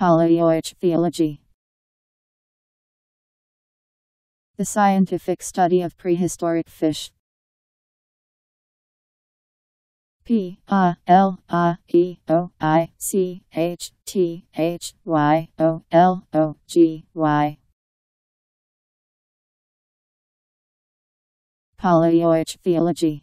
Paleoichthyology The scientific study of prehistoric fish. P A L A E O I C H T H Y O L O G Y. Paleoichthyology